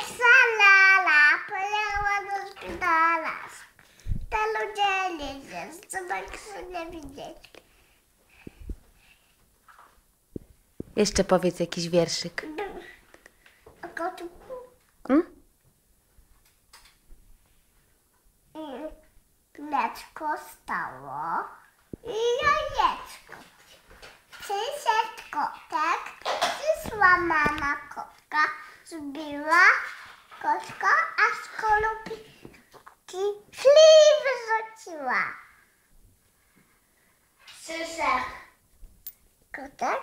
Salala pojechała do szpitala. Te ludzie nie zobacz, że nie widzieć. Jeszcze powiedz jakiś wierszyk. A kotu Hmm? mleczko stało i jajeczko. Przyszedł kotek, przyszła mama kotka, zbiła kotka, a skorupki szli wyrzuciła. Przyszedł, Kotek?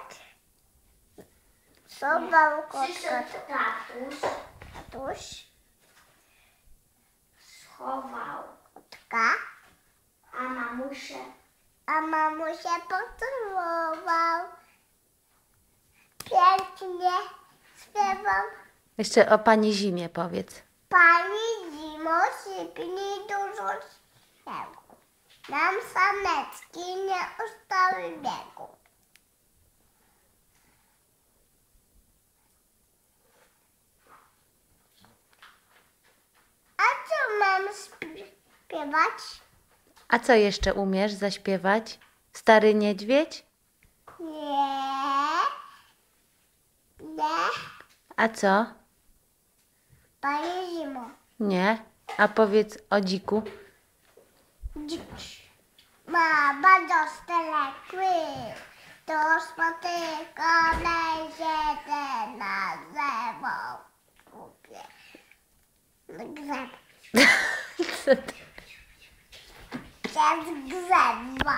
Schował kotka przyszedł tatuś, tatuś, schował, kotka, a mamusia a mamusia pocałował. Pięknie śpiewał. Jeszcze o pani zimie powiedz. Pani zimo sypnij dużo śniegu. Nam saneczki nie ustały biegu. A co mam śp- śpiewać? A co jeszcze umiesz zaśpiewać? Stary niedźwiedź? Nie. Nie. A co? Pani zimo. Nie. A powiedz o dziku. Dzicz. Mama dostelekły. To spotyka się na drzewo. Kupię. Grzew. Co ty? Przez grzewa.